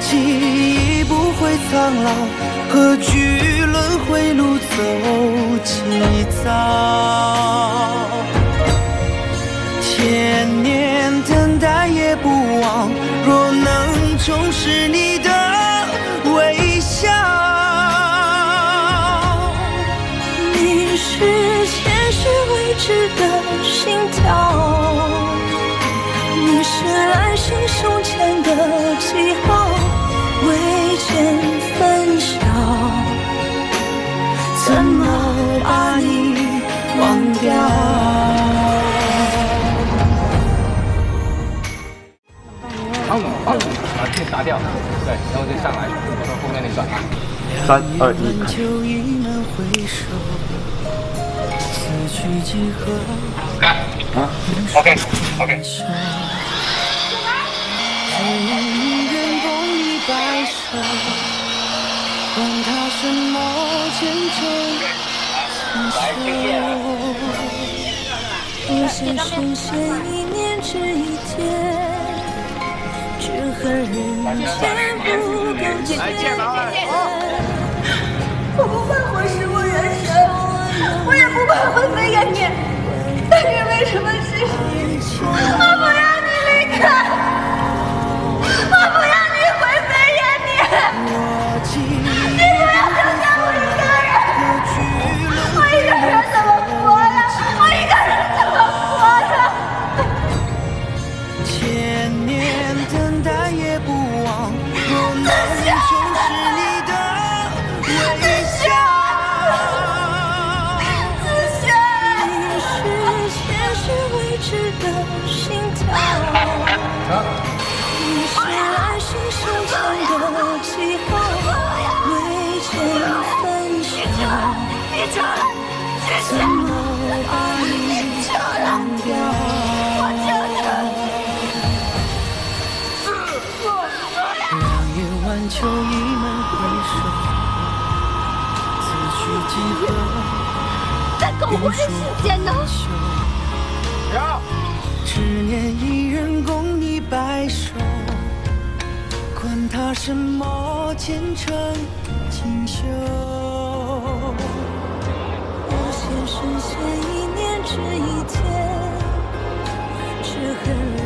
记忆不会苍老，何惧轮回路走几遭？千年等待也不忘，若能重拾你的微笑。你是前世未知的心跳，你是生胸前的记号，未见分晓，怎么把你忘掉？帮你帮你把剑打掉，对，然后就上来，从后面那段。三二一，就已能回首，此去几何？啊，OK OK。只愿共你白首，管他什么前程锦绣。不羡神仙一念之一天，只恨人间不够千怎么把你忘掉？让夜晚秋意能回首，此去几何？在苟活的世间呢？只念一人共你白首，管他什么前程锦绣。不羡神仙一念值一天，只恨人